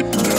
side.